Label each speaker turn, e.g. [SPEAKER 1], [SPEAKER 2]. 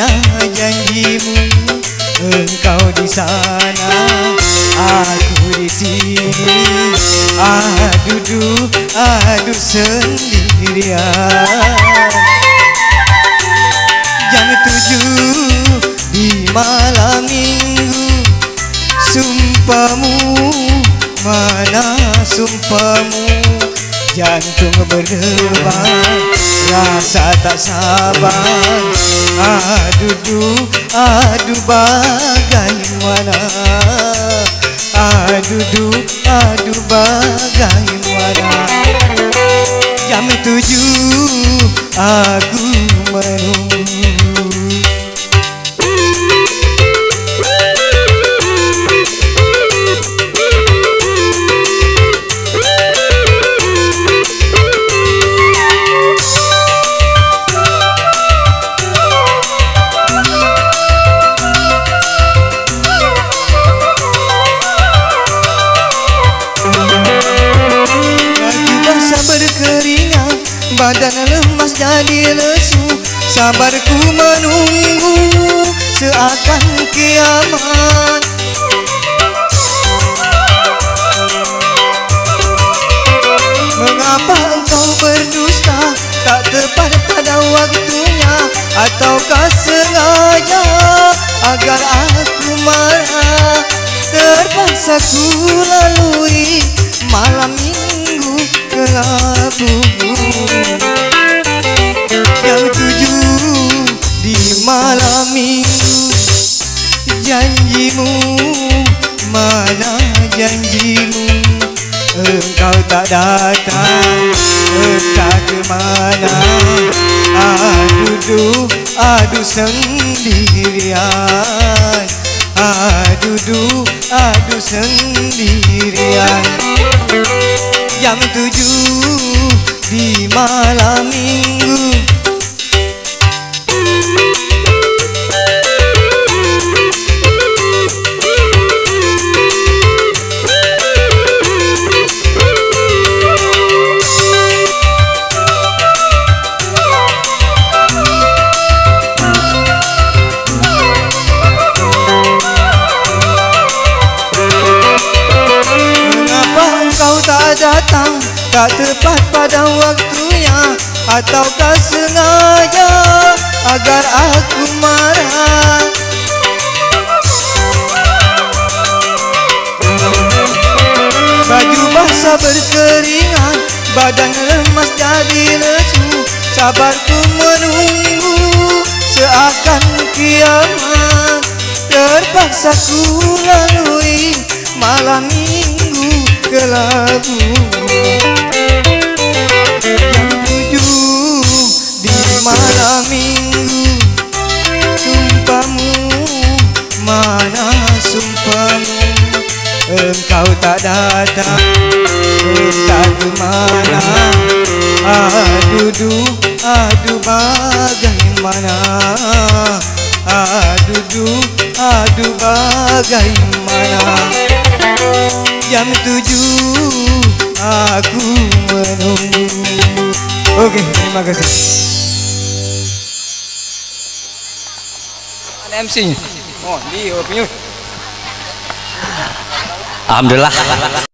[SPEAKER 1] mana janjimu Engkau di sana aku di sini. Aduh duh aduh sendirian. Jam tujuh di malam minggu Sumpahmu mana sumpahmu Jantung berdebar Rasa tak sabar. Aduh duh aduh bagaimana Aduh duh aduh bagaimana Jam tujuh aku Badan lemas jadi lesu. Sabarku menunggu Seakan kiamat. Mengapa engkau berdusta? Tak tepat pada waktunya. Ataukah sengaja Agar aku marah? Terpaksa ku lalui Malam minggu kelabu malam minggu Janjimu Mana janjimu. Engkau tak datang Entah ke mana. Aduh duh Aduh sendirian. Aduh duh Aduh sendirian. Jam tujuh Di malam Engkau tak datang Tak tepat pada waktunya. Ataukah sengaja Agar aku marah? Baju basah berkeringat Badan lemas jadi lesu. Sabarku menunggu Seakan kiamat. Terpaksa ku lalui Malam minggu kelabu. Jam tujuh di malam minggu Sumpahmu Mana sumpahmu? Engkau tak datang Entah mana? Aduh duh Aduh bagaimana? Aduh duh Aduh bagaimana Jam tujuh Aku menunggu. Okey, terima kasih.
[SPEAKER 2] Mana MC-nya?
[SPEAKER 1] Oh, dia punya
[SPEAKER 2] Alhamdulillah